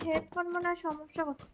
Headphone মনে হয় সমস্যা হচ্ছে।